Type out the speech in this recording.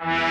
Bye.